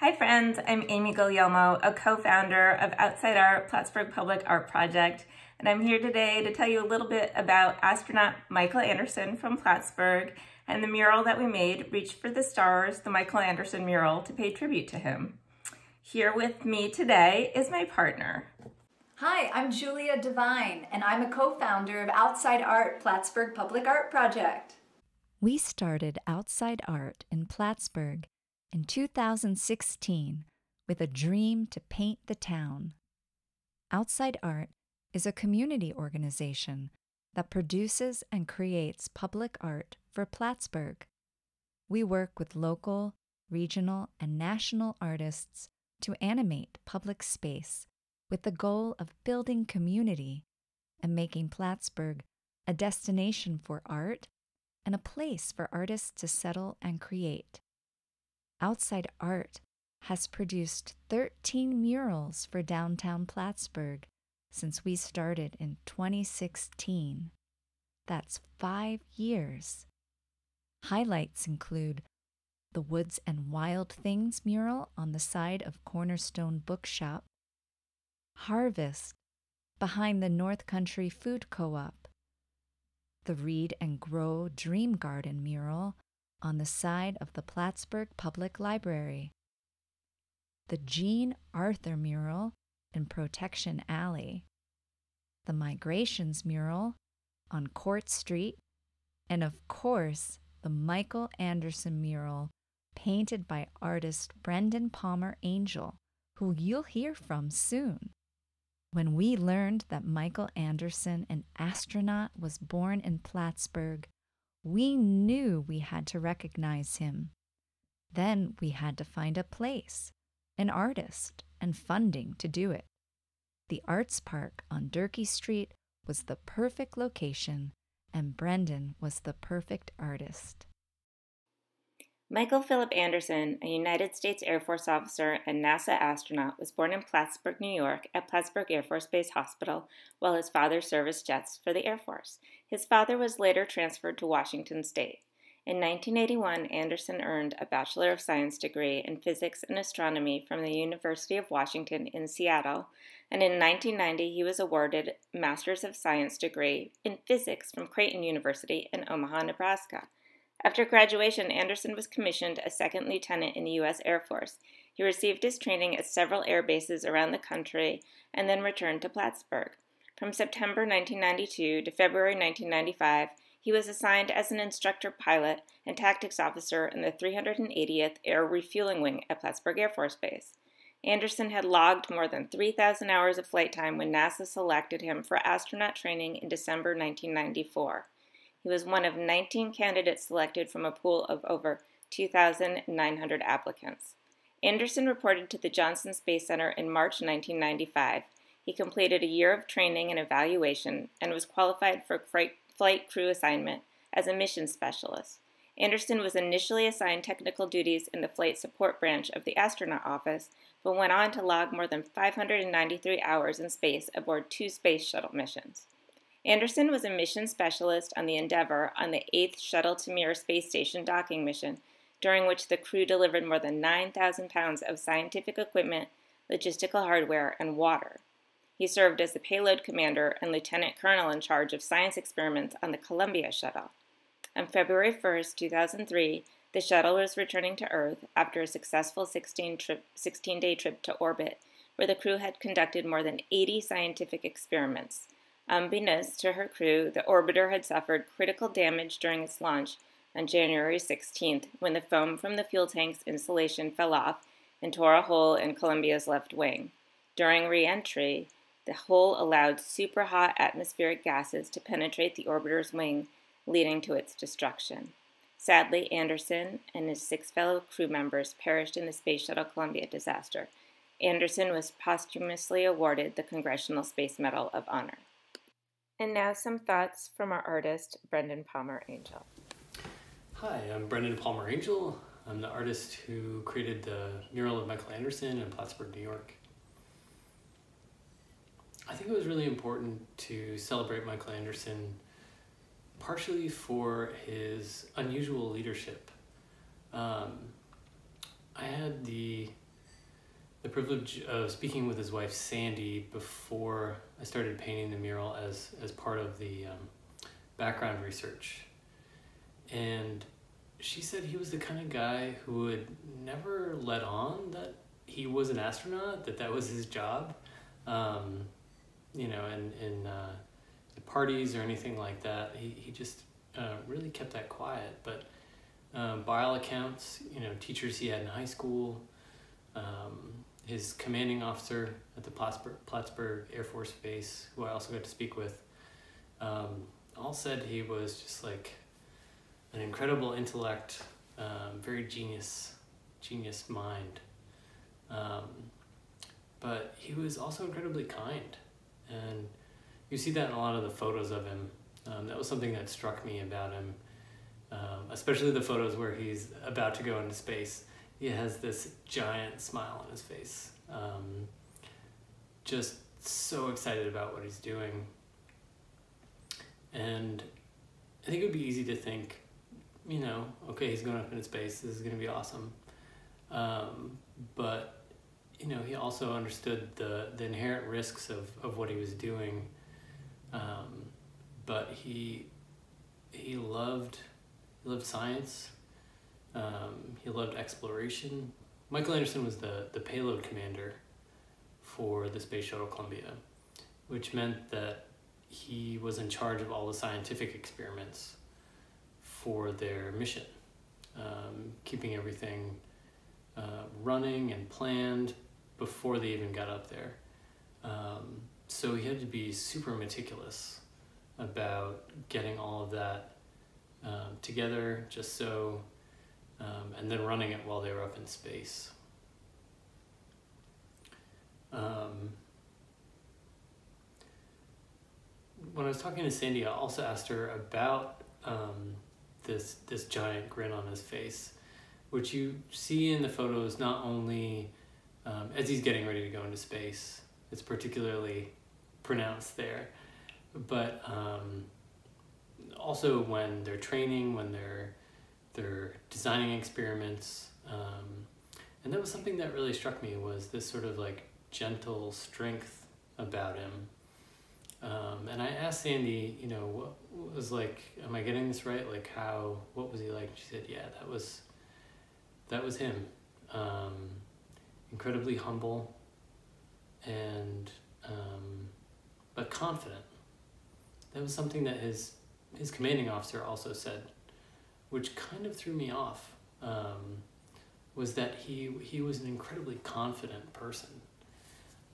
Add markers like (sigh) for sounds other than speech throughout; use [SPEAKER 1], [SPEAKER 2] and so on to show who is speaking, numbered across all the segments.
[SPEAKER 1] Hi friends, I'm Amy Guglielmo, a co-founder of Outside Art Plattsburgh Public Art Project, and I'm here today to tell you a little bit about astronaut Michael Anderson from Plattsburgh and the mural that we made, Reach for the Stars, the Michael Anderson mural, to pay tribute to him. Here with me today is my partner.
[SPEAKER 2] Hi, I'm Julia Devine, and I'm a co-founder of Outside Art Plattsburgh Public Art Project.
[SPEAKER 3] We started Outside Art in Plattsburgh in 2016 with a dream to paint the town. Outside Art is a community organization that produces and creates public art for Plattsburgh. We work with local, regional, and national artists to animate public space with the goal of building community and making Plattsburgh a destination for art and a place for artists to settle and create. Outside Art has produced 13 murals for downtown Plattsburgh since we started in 2016. That's five years. Highlights include the Woods and Wild Things mural on the side of Cornerstone Bookshop, Harvest behind the North Country Food Co op, the Read and Grow Dream Garden mural on the side of the Plattsburgh Public Library. The Jean Arthur mural in Protection Alley. The Migrations mural on Court Street. And of course, the Michael Anderson mural painted by artist Brendan Palmer Angel, who you'll hear from soon. When we learned that Michael Anderson, an astronaut, was born in Plattsburgh, we knew we had to recognize him. Then we had to find a place, an artist, and funding to do it. The Arts Park on Durkee Street was the perfect location, and Brendan was the perfect artist.
[SPEAKER 1] Michael Philip Anderson, a United States Air Force officer and NASA astronaut, was born in Plattsburgh, New York, at Plattsburgh Air Force Base Hospital while his father serviced jets for the Air Force. His father was later transferred to Washington State. In 1981, Anderson earned a Bachelor of Science degree in Physics and Astronomy from the University of Washington in Seattle, and in 1990 he was awarded Masters of Science degree in Physics from Creighton University in Omaha, Nebraska. After graduation, Anderson was commissioned a second lieutenant in the U.S. Air Force. He received his training at several air bases around the country and then returned to Plattsburgh. From September 1992 to February 1995, he was assigned as an instructor pilot and tactics officer in the 380th Air Refueling Wing at Plattsburgh Air Force Base. Anderson had logged more than 3,000 hours of flight time when NASA selected him for astronaut training in December 1994. He was one of 19 candidates selected from a pool of over 2,900 applicants. Anderson reported to the Johnson Space Center in March 1995. He completed a year of training and evaluation and was qualified for flight crew assignment as a mission specialist. Anderson was initially assigned technical duties in the Flight Support Branch of the Astronaut Office, but went on to log more than 593 hours in space aboard two Space Shuttle missions. Anderson was a mission specialist on the Endeavour on the 8th Shuttle to Mir Space Station docking mission, during which the crew delivered more than 9,000 pounds of scientific equipment, logistical hardware, and water. He served as the payload commander and lieutenant colonel in charge of science experiments on the Columbia shuttle. On February 1, 2003, the shuttle was returning to Earth after a successful 16, trip, 16 day trip to orbit, where the crew had conducted more than 80 scientific experiments. Unbeknownst to her crew, the orbiter had suffered critical damage during its launch on January 16th when the foam from the fuel tank's insulation fell off and tore a hole in Columbia's left wing. During re-entry, the hole allowed super hot atmospheric gases to penetrate the orbiter's wing, leading to its destruction. Sadly, Anderson and his six fellow crew members perished in the Space Shuttle Columbia disaster. Anderson was posthumously awarded the Congressional Space Medal of Honor. And now some thoughts from our artist, Brendan Palmer Angel.
[SPEAKER 4] Hi, I'm Brendan Palmer Angel. I'm the artist who created the mural of Michael Anderson in Plattsburgh, New York. I think it was really important to celebrate Michael Anderson partially for his unusual leadership. Um, I had the the privilege of speaking with his wife Sandy before I started painting the mural as as part of the um, background research, and she said he was the kind of guy who would never let on that he was an astronaut, that that was his job, um, you know, in in uh, parties or anything like that. He he just uh, really kept that quiet, but. Um, by all accounts, you know, teachers he had in high school, um, his commanding officer at the Plattsburgh, Plattsburgh Air Force Base, who I also got to speak with, um, all said he was just like an incredible intellect, um, very genius, genius mind. Um, but he was also incredibly kind, and you see that in a lot of the photos of him. Um, that was something that struck me about him, um, especially the photos where he's about to go into space he has this giant smile on his face. Um, just so excited about what he's doing. And I think it would be easy to think, you know, okay, he's going up into space, this is going to be awesome. Um, but, you know, he also understood the, the inherent risks of, of what he was doing. Um, but he, he loved, loved science um, he loved exploration. Michael Anderson was the, the payload commander for the Space Shuttle Columbia, which meant that he was in charge of all the scientific experiments for their mission, um, keeping everything uh, running and planned before they even got up there. Um, so he had to be super meticulous about getting all of that um, together just so um, and then running it while they were up in space. Um, when I was talking to Sandy, I also asked her about um, this this giant grin on his face, which you see in the photos not only um, as he's getting ready to go into space. It's particularly pronounced there, but um, also when they're training, when they're they're designing experiments. Um, and that was something that really struck me was this sort of like gentle strength about him. Um, and I asked Sandy, you know, what was like, am I getting this right? Like how, what was he like? She said, yeah, that was, that was him. Um, incredibly humble and, um, but confident. That was something that his, his commanding officer also said which kind of threw me off, um, was that he he was an incredibly confident person,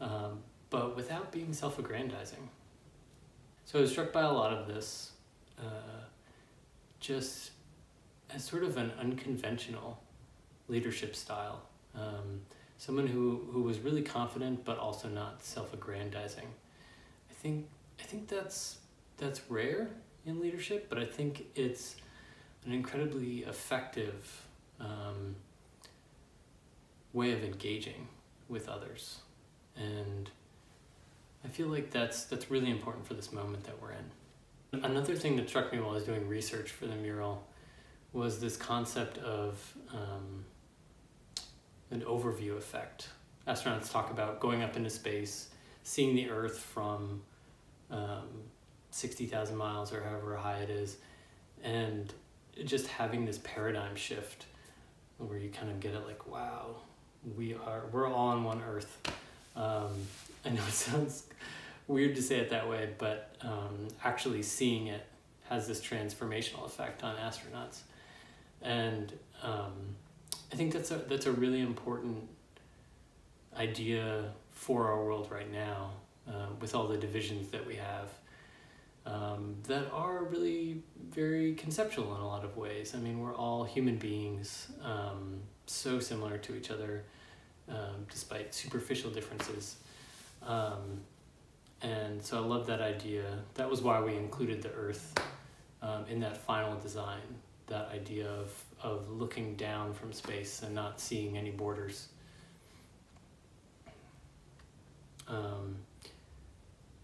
[SPEAKER 4] um, but without being self-aggrandizing. So I was struck by a lot of this, uh, just as sort of an unconventional leadership style. Um, someone who, who was really confident but also not self-aggrandizing. I think I think that's that's rare in leadership, but I think it's an incredibly effective um, way of engaging with others. And I feel like that's that's really important for this moment that we're in. Another thing that struck me while I was doing research for the mural was this concept of um, an overview effect. Astronauts talk about going up into space, seeing the Earth from um, 60,000 miles or however high it is, and just having this paradigm shift where you kind of get it like, wow, we are, we're all on one earth. Um, (laughs) I know it sounds weird to say it that way, but um, actually seeing it has this transformational effect on astronauts. And um, I think that's a, that's a really important idea for our world right now uh, with all the divisions that we have um, that are really very conceptual in a lot of ways. I mean, we're all human beings, um, so similar to each other, um, despite superficial differences. Um, and so I love that idea. That was why we included the Earth um, in that final design. That idea of of looking down from space and not seeing any borders. Um,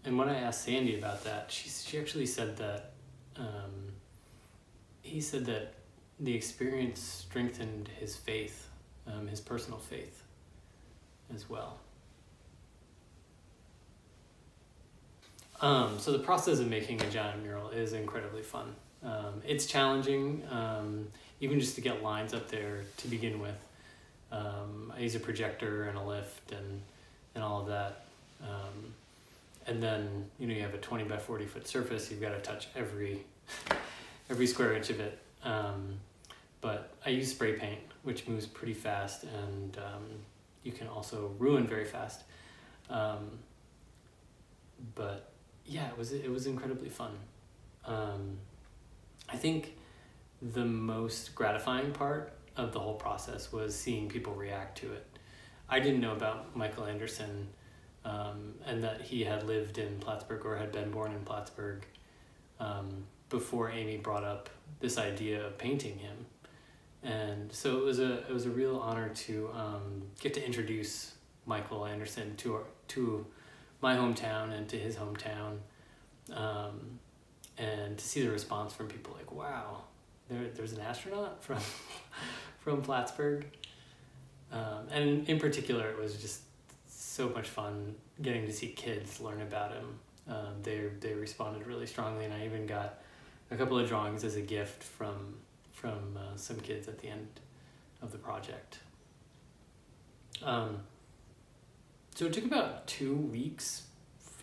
[SPEAKER 4] and when I asked Sandy about that, she she actually said that um, he said that the experience strengthened his faith, um, his personal faith, as well. Um, so the process of making a giant mural is incredibly fun. Um, it's challenging, um, even just to get lines up there to begin with. Um, I use a projector and a lift and and all of that. Um, and then you know you have a twenty by forty foot surface. You've got to touch every (laughs) every square inch of it. Um, but I use spray paint, which moves pretty fast, and you can also ruin very fast. but yeah, it was it was incredibly fun. I think the most gratifying part of the whole process was seeing people react to it. I didn't know about Michael Anderson um, and that he had lived in Plattsburgh or had been born in Plattsburgh um, before Amy brought up this idea of painting him. And so it was a it was a real honor to um, get to introduce Michael Anderson to our, to my hometown and to his hometown, um, and to see the response from people like, "Wow, there, there's an astronaut from (laughs) from Plattsburgh," um, and in particular, it was just so much fun getting to see kids learn about him. Um, they they responded really strongly, and I even got a couple of drawings as a gift from from uh, some kids at the end of the project. Um, so it took about two weeks,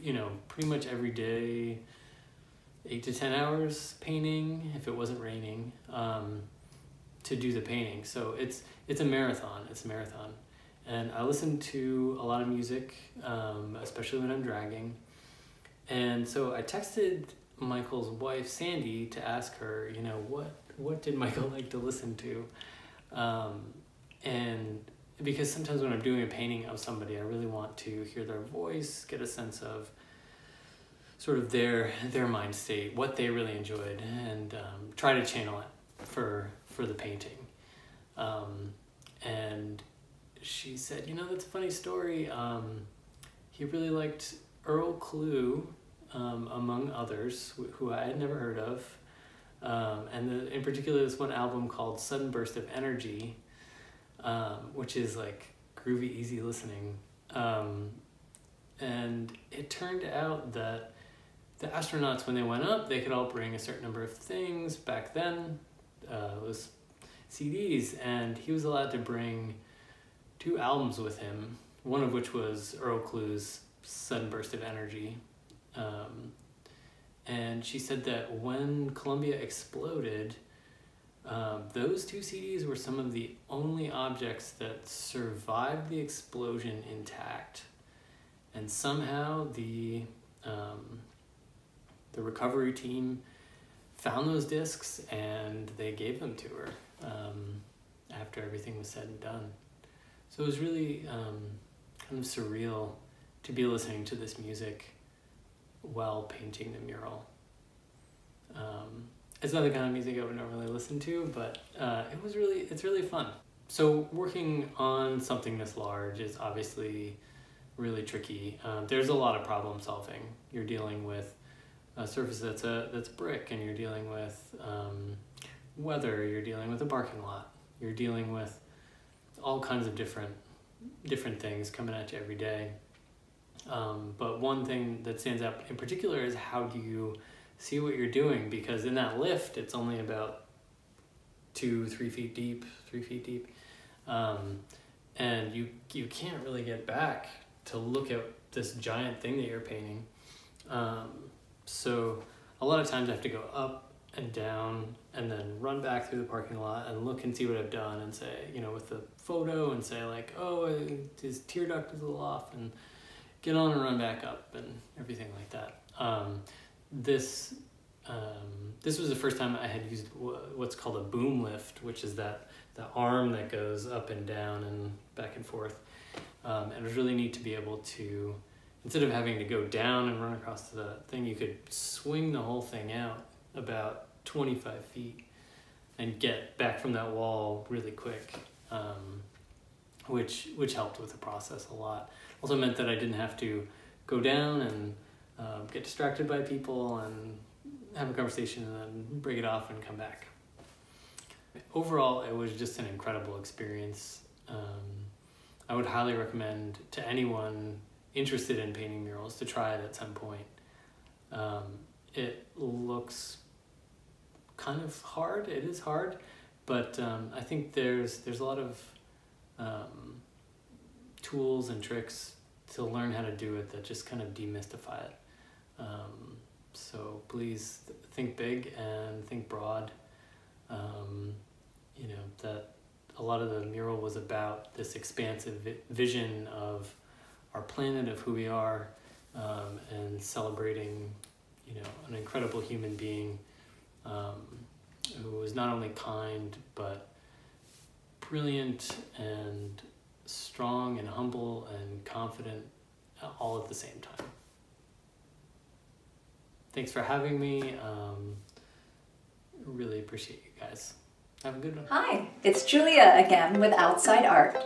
[SPEAKER 4] you know, pretty much every day, eight to 10 hours painting if it wasn't raining um, to do the painting. So it's, it's a marathon, it's a marathon. And I listen to a lot of music, um, especially when I'm dragging. And so I texted Michael's wife, Sandy, to ask her, you know, what, what did Michael (laughs) like to listen to? Um, and because sometimes when I'm doing a painting of somebody, I really want to hear their voice, get a sense of sort of their their mind state, what they really enjoyed, and um, try to channel it for for the painting. Um, and she said, you know, that's a funny story. Um, he really liked Earl Klugh, um, among others, who I had never heard of. Um, and the, in particular, this one album called Sudden Burst of Energy, um, which is like groovy, easy listening. And it turned out that the astronauts, when they went up, they could all bring a certain number of things. Back then, uh, it was CDs, and he was allowed to bring two albums with him, one of which was Earl Klugh's Sudden Burst of Energy. Um, and she said that when Columbia exploded, um, those two CDs were some of the only objects that survived the explosion intact. And somehow the, um, the recovery team found those discs and they gave them to her um, after everything was said and done. So it was really um, kind of surreal to be listening to this music while painting the mural. Um, it's not the kind of music I would normally listen to, but uh, it was really it's really fun. So working on something this large is obviously really tricky. Um, there's a lot of problem solving. You're dealing with a surface that's a that's brick, and you're dealing with um, weather. You're dealing with a parking lot. You're dealing with all kinds of different different things coming at you every day. Um, but one thing that stands out in particular is how do you see what you're doing because in that lift it's only about two three feet deep three feet deep um, and you you can't really get back to look at this giant thing that you're painting um, so a lot of times i have to go up and down and then run back through the parking lot and look and see what i've done and say you know with the photo and say like oh his tear duct is a little off and get on and run back up and everything like that um, this um, this was the first time I had used what's called a boom lift, which is that the arm that goes up and down and back and forth. Um, and it was really neat to be able to, instead of having to go down and run across the thing, you could swing the whole thing out about 25 feet and get back from that wall really quick, um, which which helped with the process a lot. Also meant that I didn't have to go down and um, get distracted by people and have a conversation and then break it off and come back. Overall, it was just an incredible experience. Um, I would highly recommend to anyone interested in painting murals to try it at some point. Um, it looks kind of hard. It is hard, but um, I think there's there's a lot of um, tools and tricks to learn how to do it that just kind of demystify it. Um, so please think big and think broad. Um, you know that a lot of the mural was about this expansive vi- vision of our planet, of who we are, um, and celebrating, you know, an incredible human being um, who was not only kind but brilliant and strong and humble and confident all at the same time. Thanks for having me. Um, really appreciate you guys. Have a good one.
[SPEAKER 3] Hi, it's Julia again with Outside Art.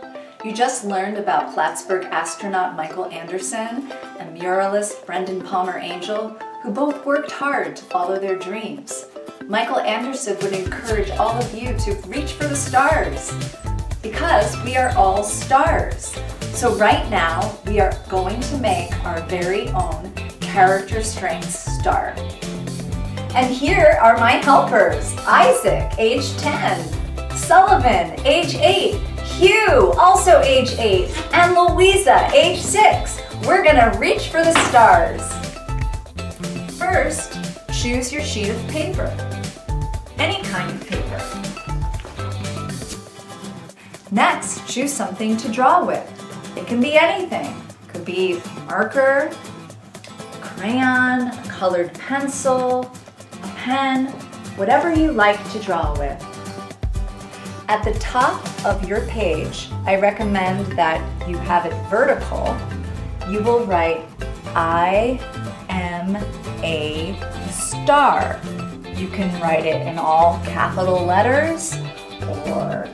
[SPEAKER 3] You just learned about Plattsburgh astronaut Michael Anderson and muralist Brendan Palmer Angel, who both worked hard to follow their dreams. Michael Anderson would encourage all of you to reach for the stars because we are all stars. So, right now, we are going to make our very own character strength star. And here are my helpers Isaac, age 10, Sullivan, age 8, Hugh, also age 8, and Louisa, age 6. We're gonna reach for the stars. First, choose your sheet of paper, any kind of paper. Next, choose something to draw with. It can be anything. Could be marker, crayon, colored pencil, pen, whatever you like to draw with. At the top of your page, I recommend that you have it vertical. You will write I am a star. You can write it in all capital letters or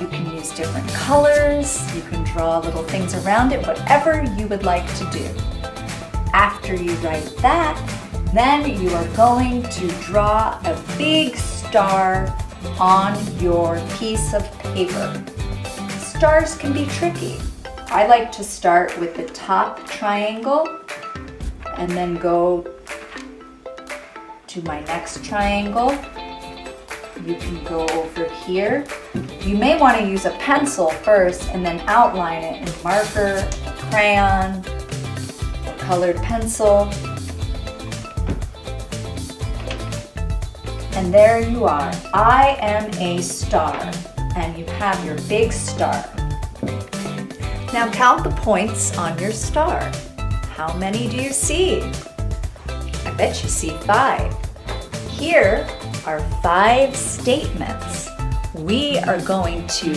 [SPEAKER 3] you can use different colors. You can draw little things around it, whatever you would like to do. After you write that, then you are going to draw a big star on your piece of paper. Stars can be tricky. I like to start with the top triangle and then go to my next triangle. You can go over here. You may want to use a pencil first and then outline it in marker, crayon, colored pencil. And there you are. I am a star. And you have your big star. Now count the points on your star. How many do you see? I bet you see five. Here are five statements. We are going to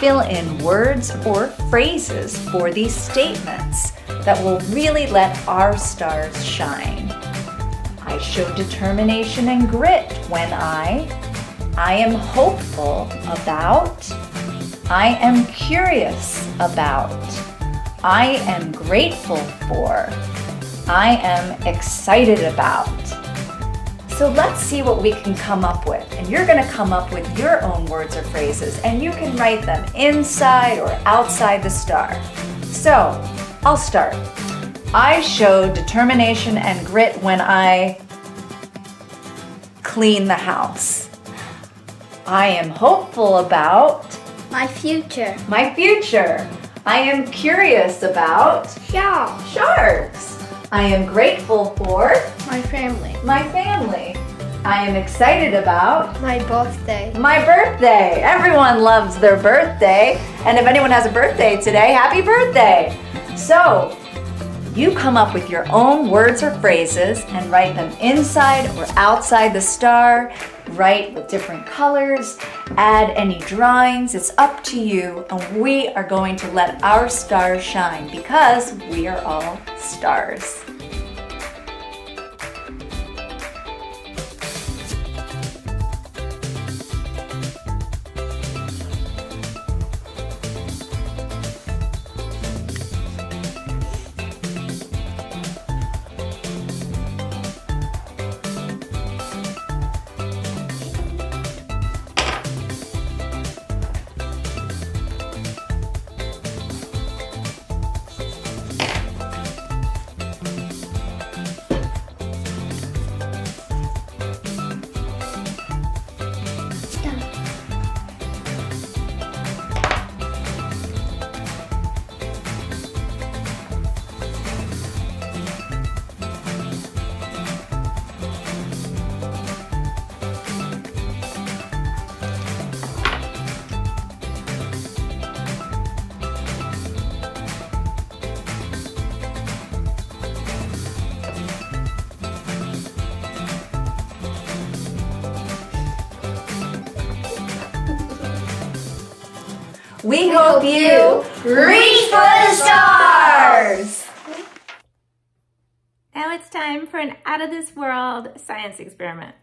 [SPEAKER 3] fill in words or phrases for these statements that will really let our stars shine. I show determination and grit when I I am hopeful about I am curious about I am grateful for I am excited about. So let's see what we can come up with. And you're going to come up with your own words or phrases and you can write them inside or outside the star. So I'll start. I show determination and grit when I clean the house. I am hopeful about
[SPEAKER 5] My future.
[SPEAKER 3] my future. I am curious about
[SPEAKER 5] Yeah.
[SPEAKER 3] sharks. I am grateful for
[SPEAKER 5] My family.
[SPEAKER 3] my family. I am excited about
[SPEAKER 5] My birthday.
[SPEAKER 3] my birthday. Everyone loves their birthday. And if anyone has a birthday today, happy birthday. So, you come up with your own words or phrases and write them inside or outside the star. Write with different colors, add any drawings. It's up to you. And we are going to let our stars shine because we are all stars. We, hope, you reach for the stars!
[SPEAKER 1] Now it's time for an out of this world science experiment.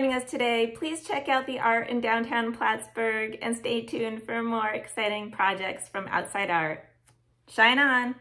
[SPEAKER 1] Joining us today. Please check out the art in downtown Plattsburgh and stay tuned for more exciting projects from Outside Art. Shine on!